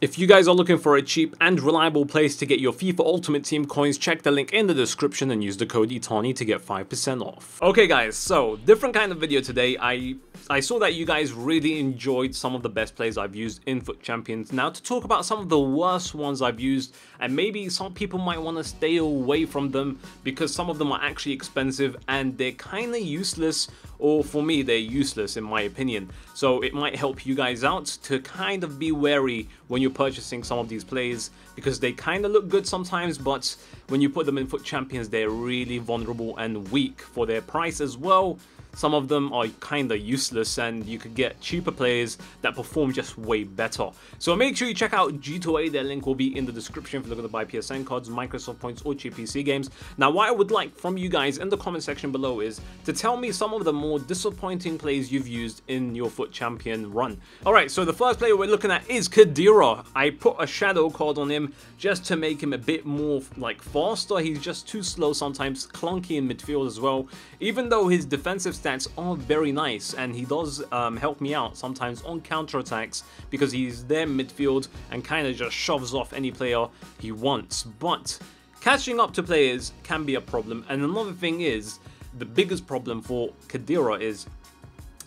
If you guys are looking for a cheap and reliable place to get your FIFA Ultimate Team coins, check the link in the description and use the code Itani to get 5% off. Okay guys, so different kind of video today. I I saw that you guys really enjoyed some of the best plays I've used in FUT Champions. Now to talk about some of the worst ones I've used and maybe some people might want to stay away from them because some of them are actually expensive and they're kind of useless or for me they're useless in my opinion. So it might help you guys out to kind of be wary when you're purchasing some of these plays because they kind of look good sometimes but when you put them in FUT Champions they're really vulnerable and weak for their price as well some of them are kinda useless and you could get cheaper players that perform just way better. So make sure you check out G2A, their link will be in the description if you're looking to buy PSN cards, Microsoft points or cheap PC games. Now what I would like from you guys in the comment section below is to tell me some of the more disappointing plays you've used in your FUT Champion run. Alright, so the first player we're looking at is Khedira. I put a shadow card on him just to make him a bit more like faster. He's just too slow sometimes, clunky in midfield as well. Even though his defensive stats are very nice and he does um, help me out sometimes on counter-attacks because he's there midfield and kind of just shoves off any player he wants. But catching up to players can be a problem and another thing is the biggest problem for Khedira is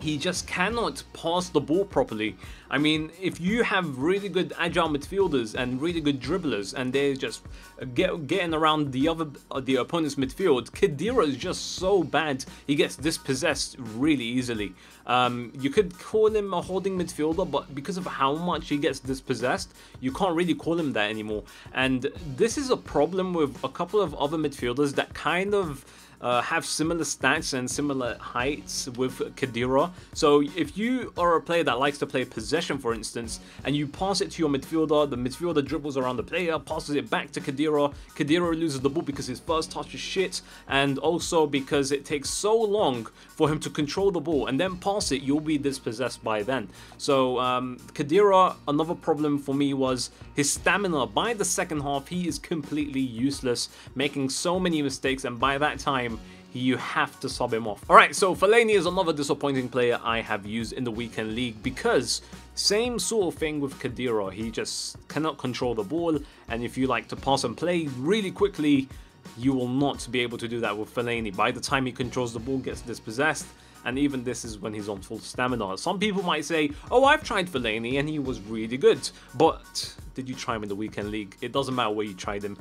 he just cannot pass the ball properly. I mean, if you have really good agile midfielders and really good dribblers, and they're just get, getting around the other uh, the opponent's midfield, Khedira is just so bad. He gets dispossessed really easily. Um, you could call him a holding midfielder, but because of how much he gets dispossessed, you can't really call him that anymore. And this is a problem with a couple of other midfielders that kind of uh, have similar stats and similar heights with Khedira. So if you are a player that likes to play possession, for instance, and you pass it to your midfielder, the midfielder dribbles around the player, passes it back to Khedira, Khedira loses the ball because his first touch is shit, and also because it takes so long for him to control the ball and then pass it, you'll be dispossessed by then. So um, Khedira, another problem for me was his stamina. By the second half, he is completely useless, making so many mistakes, and by that time, time, you have to sub him off. Alright, so Fellaini is another disappointing player I have used in the weekend league because same sort of thing with Khedira. He just cannot control the ball and if you like to pass and play really quickly, you will not be able to do that with Fellaini. By the time he controls the ball, gets dispossessed, and even this is when he's on full stamina. Some people might say, oh, I've tried Fellaini and he was really good, but did you try him in the weekend league? It doesn't matter where you tried him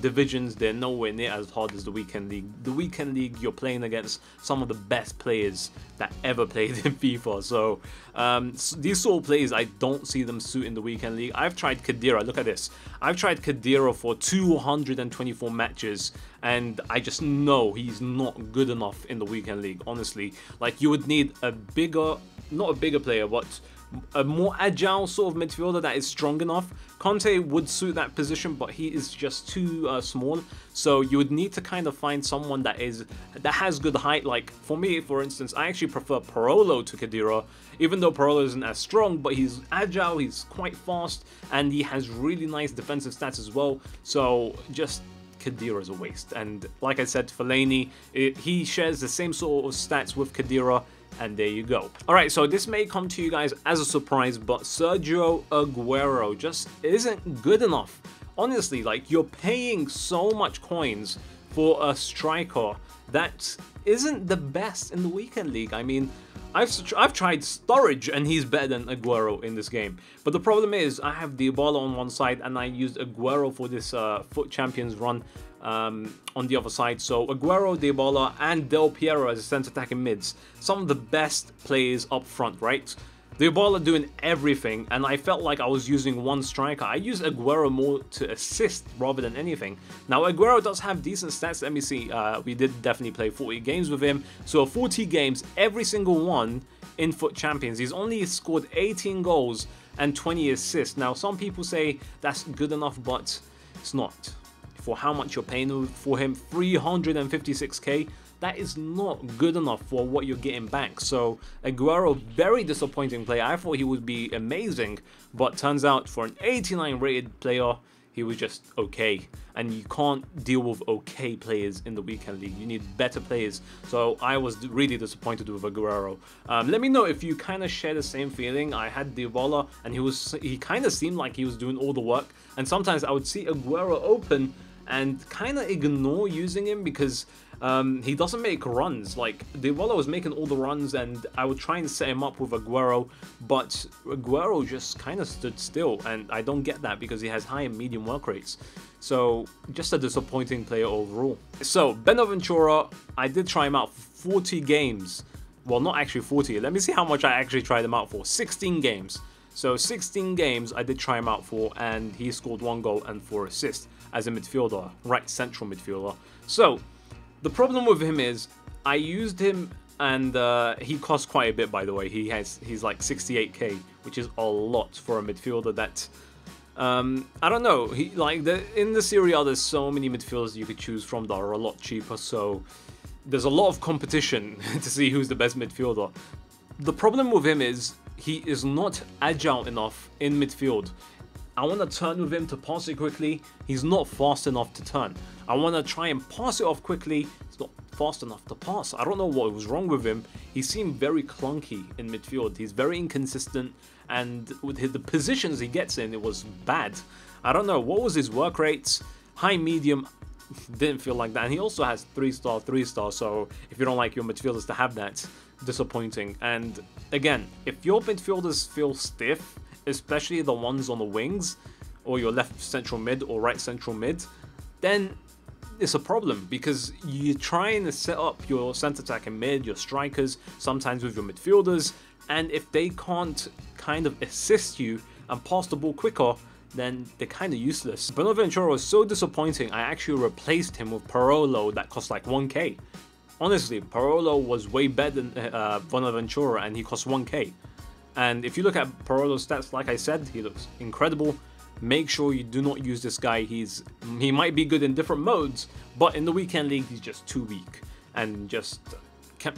divisions, they're nowhere near as hard as the Weekend League. The Weekend League, you're playing against some of the best players that ever played in FIFA. So, um, these sort of players, I don't see them suit in the Weekend League. I've tried Khedira. Look at this. I've tried Khedira for 224 matches, and I just know he's not good enough in the Weekend League. Honestly, like you would need a bigger, not a bigger player, but a more agile sort of midfielder that is strong enough. Kanté would suit that position, but he is just too uh, small. So you would need to kind of find someone that is that has good height. Like for me, for instance, I actually prefer Parolo to Khedira, even though Parolo isn't as strong, but he's agile, he's quite fast, and he has really nice defensive stats as well. So just Khedira is a waste. And like I said, Fellaini, it, he shares the same sort of stats with Khedira and there you go. Alright, so this may come to you guys as a surprise, but Sergio Aguero just isn't good enough. Honestly, like, you're paying so much coins for a striker that isn't the best in the weekend league. I mean, I've, I've tried Sturridge and he's better than Aguero in this game. But the problem is I have Dybala on one side and I used Aguero for this uh, FUT Champions run um, on the other side. So Aguero, Dybala and Del Piero as a centre attacking mids. Some of the best players up front, right? Dybala doing everything, and I felt like I was using one striker. I use Aguero more to assist rather than anything. Now, Aguero does have decent stats. Let me see. Uh, we did definitely play 40 games with him. So 40 games, every single one in FUT Champions. He's only scored 18 goals and 20 assists. Now, some people say that's good enough, but it's not for how much you're paying for him 356k that is not good enough for what you're getting back. So Aguero, very disappointing player. I thought he would be amazing, but turns out for an 89 rated player, he was just okay. And you can't deal with okay players in the weekend league. You need better players. So I was really disappointed with Aguero. Um, let me know if you kind of share the same feeling. I had Dybala, and he was he kind of seemed like he was doing all the work. And sometimes I would see Aguero open and kind of ignore using him because um, he doesn't make runs. Like, Dybala was making all the runs, and I would try and set him up with Aguero, but Aguero just kind of stood still, and I don't get that because he has high and medium work rates. So, just a disappointing player overall. So, Bonaventura, I did try him out for 40 games. Well, not actually 40. Let me see how much I actually tried him out for. 16 games. So 16 games I did try him out for, and he scored one goal and four assists as a midfielder, right central midfielder. So the problem with him is I used him and uh, he costs quite a bit by the way. He has he's like 68k, which is a lot for a midfielder that um, I don't know. He like the in the Serie A there's so many midfielders you could choose from that are a lot cheaper, so there's a lot of competition to see who's the best midfielder. The problem with him is he is not agile enough in midfield. I want to turn with him to pass it quickly. He's not fast enough to turn. I want to try and pass it off quickly. He's not fast enough to pass. I don't know what was wrong with him. He seemed very clunky in midfield. He's very inconsistent and with the positions he gets in, it was bad. I don't know. What was his work rates? High, medium, didn't feel like that. And he also has 3 star, 3 star, so if you don't like your midfielders to have that, disappointing. And again, if your midfielders feel stiff, especially the ones on the wings, or your left central mid or right central mid, then it's a problem because you're trying to set up your centre attack and mid, your strikers, sometimes with your midfielders, and if they can't kind of assist you and pass the ball quicker, then they're kind of useless. Bonaventura was so disappointing, I actually replaced him with Parolo that cost like 1k. Honestly, Parolo was way better than uh, Bonaventura and he cost 1k. And if you look at Parolo's stats, like I said, he looks incredible. Make sure you do not use this guy. He's He might be good in different modes, but in the weekend league, he's just too weak. And just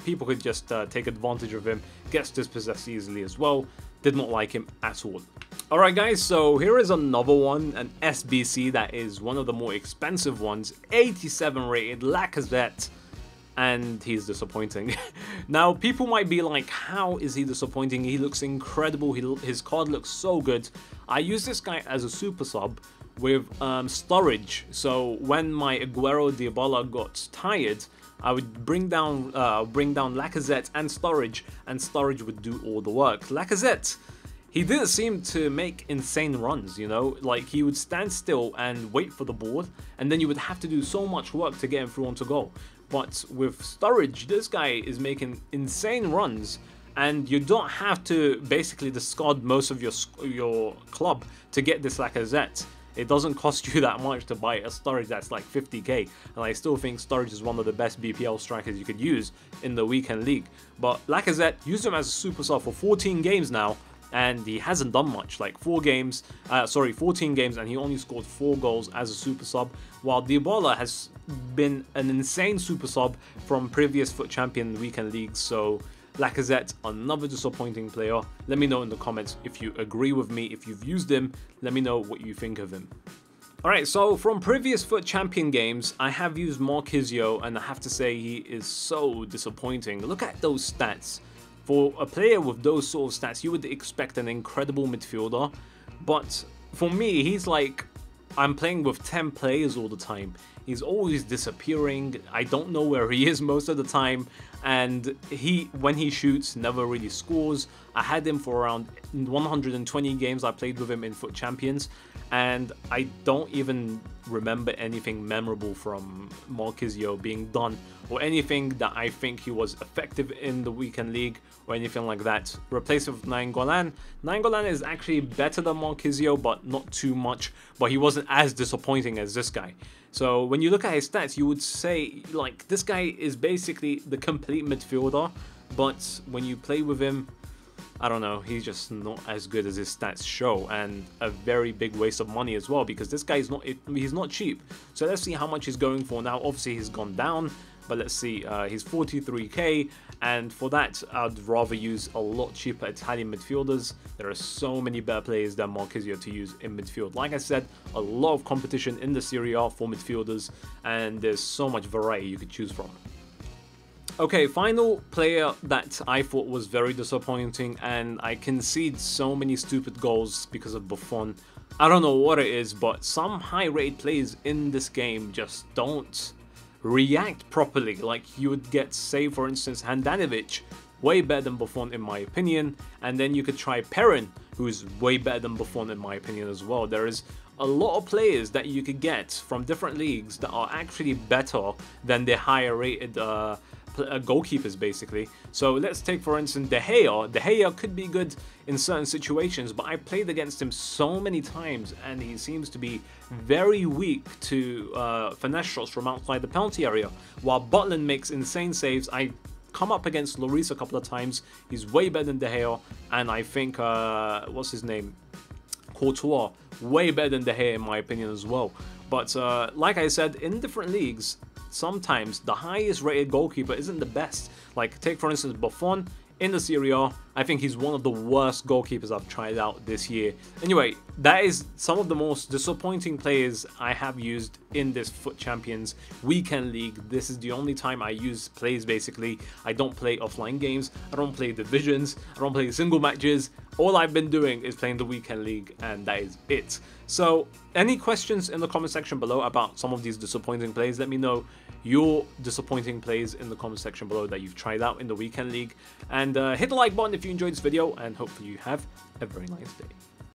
people could just uh, take advantage of him, gets dispossessed easily as well. Did not like him at all. Alright guys, so here is another one, an SBC that is one of the more expensive ones, 87 rated Lacazette and he's disappointing. now, people might be like, how is he disappointing? He looks incredible, he, his card looks so good. I use this guy as a super sub with um, Sturridge, so when my Aguero Dybala got tired, I would bring down uh, bring down Lacazette and Sturridge, and Sturridge would do all the work. Lacazette, he didn't seem to make insane runs, you know? Like, he would stand still and wait for the board, and then you would have to do so much work to get him through onto goal. But with Sturridge, this guy is making insane runs and you don't have to basically discard most of your your club to get this Lacazette. It doesn't cost you that much to buy a Sturridge that's like 50k, and I still think Sturridge is one of the best BPL strikers you could use in the weekend league. But Lacazette, use him as a super sub for 14 games now, and he hasn't done much. Like four games, uh, sorry, 14 games, and he only scored four goals as a super sub. While Dybala has been an insane super sub from previous FUT Champion weekend leagues. So Lacazette, another disappointing player. Let me know in the comments if you agree with me. If you've used him, let me know what you think of him. Alright, so from previous FUT Champion games, I have used Marchisio, and I have to say he is so disappointing. Look at those stats. For a player with those sort of stats, you would expect an incredible midfielder, but for me, he's like, I'm playing with 10 players all the time. He's always disappearing, I don't know where he is most of the time, and he, when he shoots, never really scores. I had him for around 120 games I played with him in FUT Champions, and I don't even remember anything memorable from Marchisio being done or anything that I think he was effective in the weekend league or anything like that. Replaced with Nainggolan. Nainggolan is actually better than Marchisio but not too much but he wasn't as disappointing as this guy. So when you look at his stats you would say like this guy is basically the complete midfielder but when you play with him I don't know, he's just not as good as his stats show, and a very big waste of money as well, because this guy is not, he's not cheap. So let's see how much he's going for now. Obviously, he's gone down, but let's see, uh, he's 43k, and for that, I'd rather use a lot cheaper Italian midfielders. There are so many better players than Marchisio to use in midfield. Like I said, a lot of competition in the Serie A for midfielders, and there's so much variety you could choose from. Okay, final player that I thought was very disappointing, and I concede so many stupid goals because of Buffon. I don't know what it is, but some high rate players in this game just don't react properly. Like you would get, say, for instance, Handanovic, way better than Buffon in my opinion, and then you could try Perin, who's way better than Buffon in my opinion as well. There is a lot of players that you could get from different leagues that are actually better than the higher rated uh, uh, goalkeepers basically. So let's take for instance De Gea. De Gea could be good in certain situations, but I played against him so many times and he seems to be very weak to uh, finesse shots from outside the penalty area. While Butland makes insane saves, I come up against Lloris a couple of times. He's way better than De Gea, and I think, uh, what's his name? Courtois, way better than De Gea in my opinion as well. But uh, like I said, in different leagues, sometimes the highest rated goalkeeper isn't the best. Like take for instance Buffon in the Serie A, I think he's one of the worst goalkeepers I've tried out this year. Anyway, that is some of the most disappointing players I have used in this FUT Champions Weekend League. This is the only time I use plays basically. I don't play offline games, I don't play divisions, I don't play single matches. All I've been doing is playing the Weekend League and that is it. So any questions in the comment section below about some of these disappointing plays, let me know your disappointing plays in the comment section below that you've tried out in the Weekend League. And uh, hit the like button if you enjoyed this video and hopefully you have a very nice day.